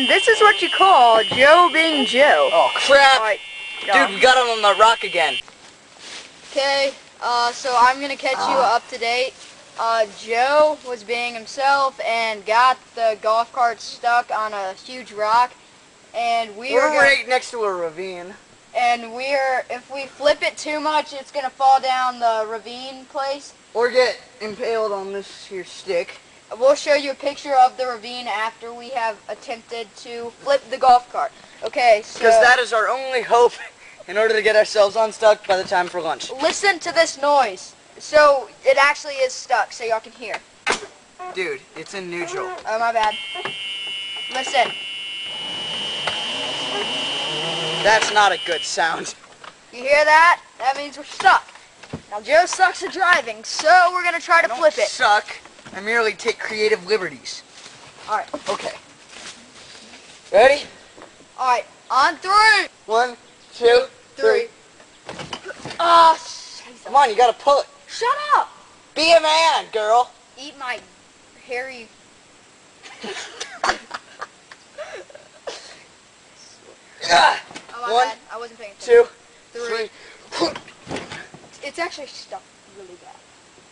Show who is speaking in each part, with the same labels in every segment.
Speaker 1: And this is what you call Joe being Joe.
Speaker 2: Oh crap!
Speaker 1: Alright,
Speaker 2: Dude, we got him on the rock again.
Speaker 1: Okay, uh, so I'm gonna catch you
Speaker 2: Ah.
Speaker 1: up to date. Uh, Joe was being himself and got the golf cart stuck on a huge rock. And we are
Speaker 2: We're
Speaker 1: gonna,
Speaker 2: right next to a ravine.
Speaker 1: and we're if we flip it too much, it's gonna fall down the ravine place.
Speaker 2: Or get impaled on this here stick.
Speaker 1: We'll show you a picture of the ravine after we have attempted to flip the golf cart. Okay, so
Speaker 2: Because that is our only hope in order to get ourselves unstuck by the time for lunch.
Speaker 1: listen to this noise. So it actually is stuck, so y'all can hear.
Speaker 2: Dude, it's in neutral.
Speaker 1: Oh my bad. Listen,
Speaker 2: That's not a good sound.
Speaker 1: you hear that? That means we're stuck. Now Joe sucks at driving, so we're gonna try to
Speaker 2: I don't
Speaker 1: flip it.
Speaker 2: suck. I merely take creative liberties.
Speaker 1: All right,
Speaker 2: Okay. Ready?
Speaker 1: all right. On three,
Speaker 2: One, two,
Speaker 1: three. Ah, oh,
Speaker 2: Come on, you gotta pull it.
Speaker 1: shut up!
Speaker 2: Be a man, girl.
Speaker 1: Eat my hairy.
Speaker 2: Ah,
Speaker 1: Oh
Speaker 2: One.
Speaker 1: I wasn't paying attention.
Speaker 2: two,
Speaker 1: Three.
Speaker 2: three.
Speaker 1: It's actually stuck really bad.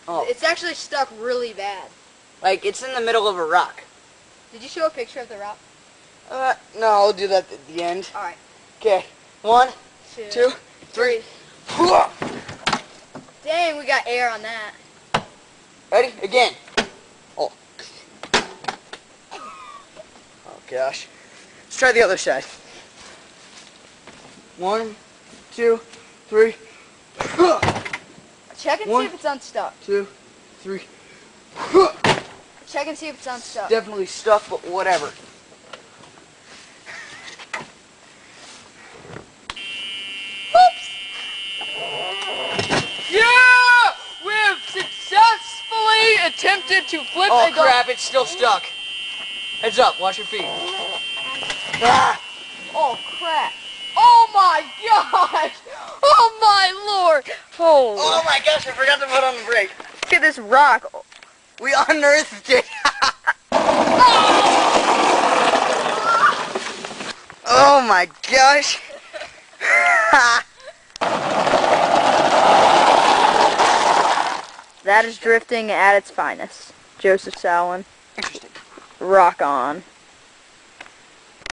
Speaker 2: Oh,
Speaker 1: It's actually stuck really bad.
Speaker 2: Like it's in the middle of a rock.
Speaker 1: Did you show a picture of the rock?
Speaker 2: Uh, no, I'll do that at the end.
Speaker 1: All right.
Speaker 2: Okay, one,
Speaker 1: Two.
Speaker 2: two, three.
Speaker 1: Dang, we got air on that.
Speaker 2: Ready? Again. Oh. Oh gosh. Let's try the other side. One, two, three.
Speaker 1: Check and
Speaker 2: One.
Speaker 1: see if it's unstuck.
Speaker 2: Two, three.
Speaker 1: Check and see if it's unstuck.
Speaker 2: Definitely stuck, but whatever.
Speaker 3: Yeah! We've successfully attempted to flip
Speaker 2: Oh
Speaker 3: a golf...
Speaker 2: crap, it's still stuck. Heads up, watch your feet. Ah!
Speaker 1: Oh crap! Oh my gosh! Oh my lord! Holy!
Speaker 2: Oh my gosh, I forgot to put on the brake.
Speaker 1: Look at this rock.
Speaker 2: We unearthed it. oh my gosh.
Speaker 1: That is drifting at its finest. Joseph Salwin.
Speaker 2: Interesting.
Speaker 1: Rock on.